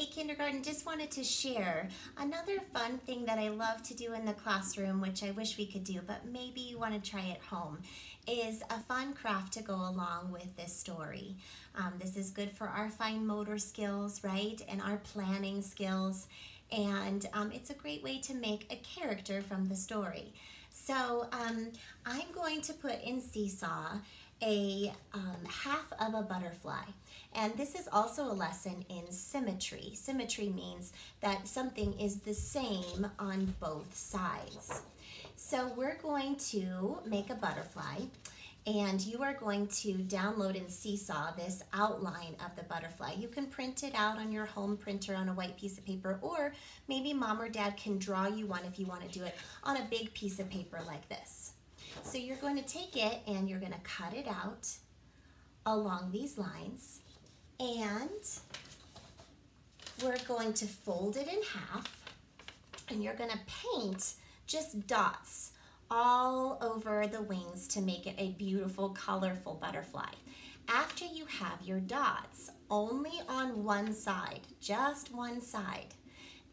Hey kindergarten, just wanted to share another fun thing that I love to do in the classroom, which I wish we could do, but maybe you want to try at home, is a fun craft to go along with this story. Um, this is good for our fine motor skills, right, and our planning skills, and um, it's a great way to make a character from the story. So um, I'm going to put in Seesaw a um, half of a butterfly. And this is also a lesson in symmetry. Symmetry means that something is the same on both sides. So we're going to make a butterfly and you are going to download in Seesaw this outline of the butterfly. You can print it out on your home printer on a white piece of paper or maybe mom or dad can draw you one if you want to do it on a big piece of paper like this. So you're going to take it and you're going to cut it out along these lines and we're going to fold it in half and you're going to paint just dots all over the wings to make it a beautiful, colorful butterfly. After you have your dots only on one side, just one side,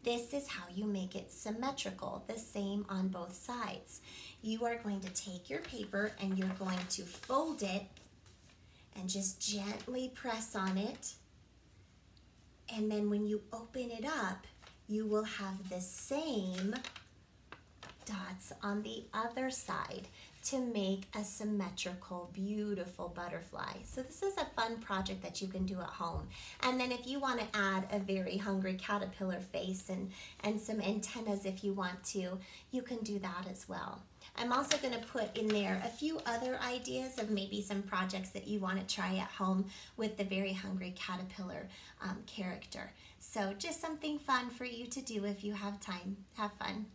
this is how you make it symmetrical, the same on both sides. You are going to take your paper and you're going to fold it and just gently press on it. And then when you open it up, you will have the same on the other side to make a symmetrical, beautiful butterfly. So this is a fun project that you can do at home. And then if you want to add a very hungry caterpillar face and, and some antennas if you want to, you can do that as well. I'm also going to put in there a few other ideas of maybe some projects that you want to try at home with the very hungry caterpillar um, character. So just something fun for you to do if you have time. Have fun.